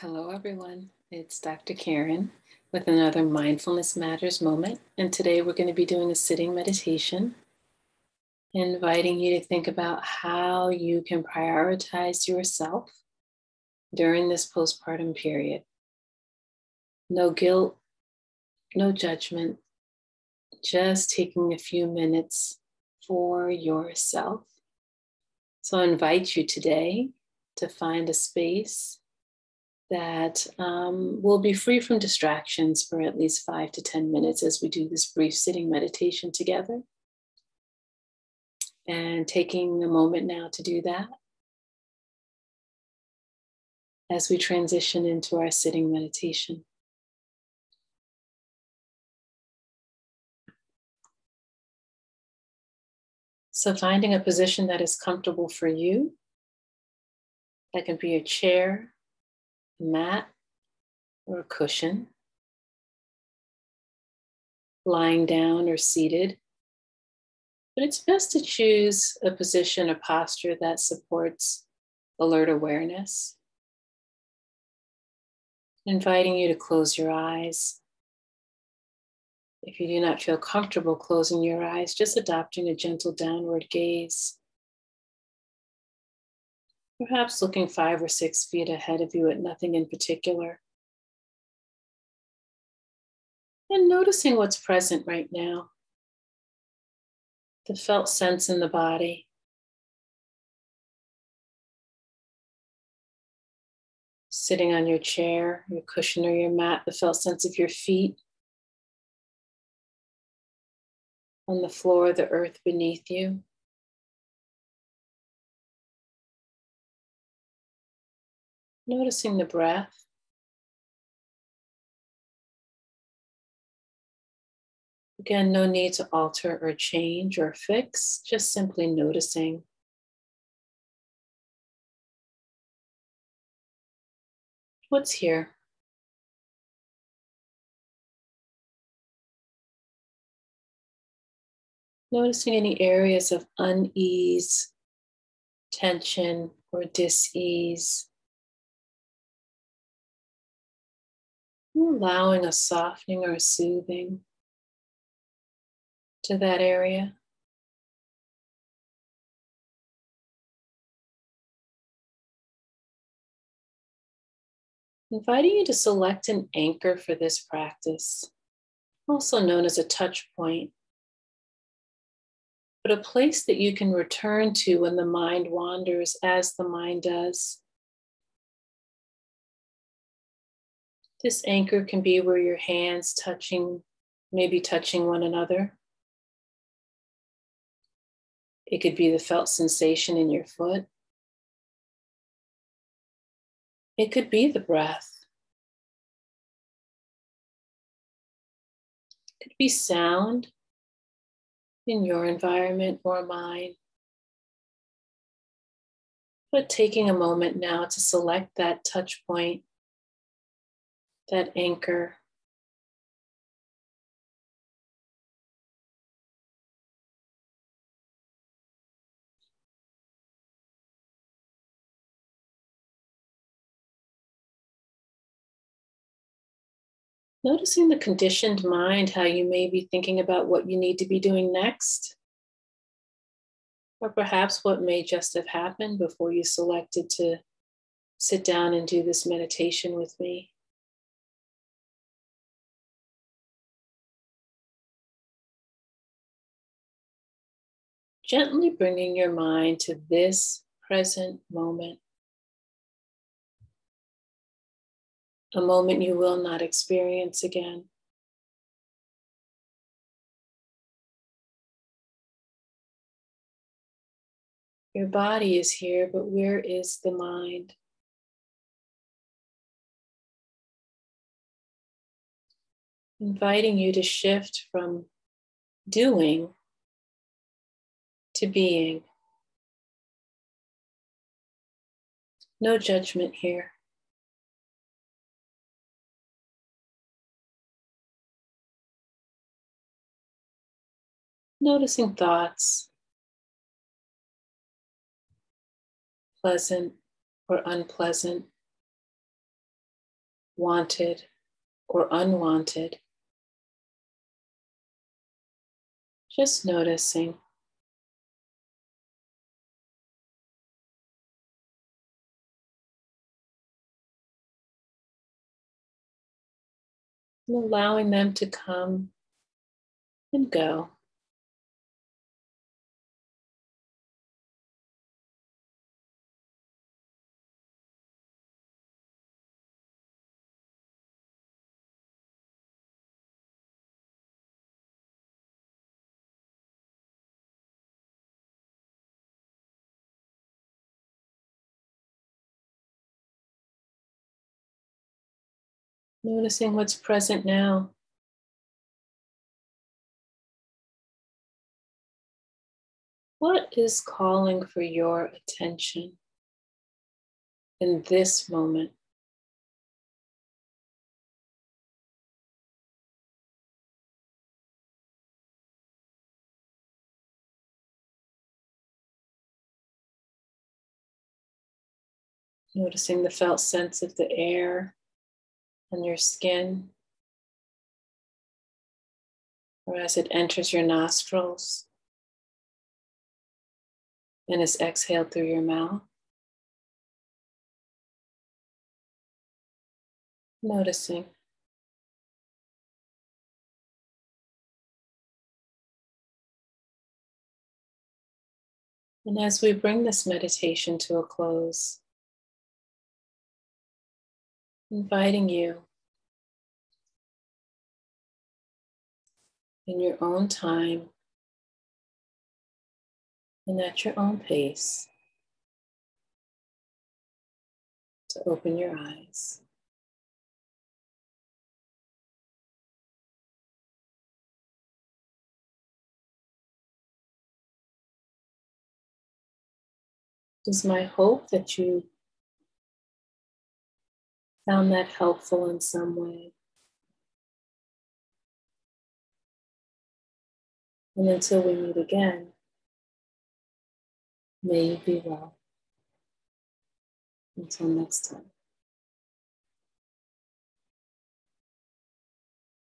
Hello, everyone. It's Dr. Karen with another Mindfulness Matters moment. And today we're going to be doing a sitting meditation, inviting you to think about how you can prioritize yourself during this postpartum period. No guilt, no judgment, just taking a few minutes for yourself. So I invite you today to find a space that um, will be free from distractions for at least five to 10 minutes as we do this brief sitting meditation together. And taking a moment now to do that as we transition into our sitting meditation. So, finding a position that is comfortable for you. That can be a chair, mat or cushion, lying down or seated. But it's best to choose a position a posture that supports alert awareness. Inviting you to close your eyes. If you do not feel comfortable closing your eyes, just adopting a gentle downward gaze perhaps looking five or six feet ahead of you at nothing in particular. And noticing what's present right now. The felt sense in the body. Sitting on your chair, your cushion, or your mat, the felt sense of your feet on the floor, the earth beneath you. Noticing the breath. Again, no need to alter or change or fix, just simply noticing. What's here? Noticing any areas of unease, tension, or dis ease. Allowing a softening or a soothing to that area. Inviting you to select an anchor for this practice, also known as a touch point, but a place that you can return to when the mind wanders, as the mind does. This anchor can be where your hands touching, maybe touching one another. It could be the felt sensation in your foot. It could be the breath. It could be sound in your environment or mine. But taking a moment now to select that touch point that anchor. Noticing the conditioned mind, how you may be thinking about what you need to be doing next, or perhaps what may just have happened before you selected to sit down and do this meditation with me. Gently bringing your mind to this present moment. A moment you will not experience again. Your body is here, but where is the mind? Inviting you to shift from doing to being. No judgment here. Noticing thoughts, pleasant or unpleasant, wanted or unwanted. Just noticing. And allowing them to come and go. Noticing what's present now. What is calling for your attention in this moment? Noticing the felt sense of the air on your skin, or as it enters your nostrils and is exhaled through your mouth. Noticing. And as we bring this meditation to a close, inviting you in your own time and at your own pace to open your eyes. It is my hope that you found that helpful in some way. And until we meet again, May you be well. Until next time.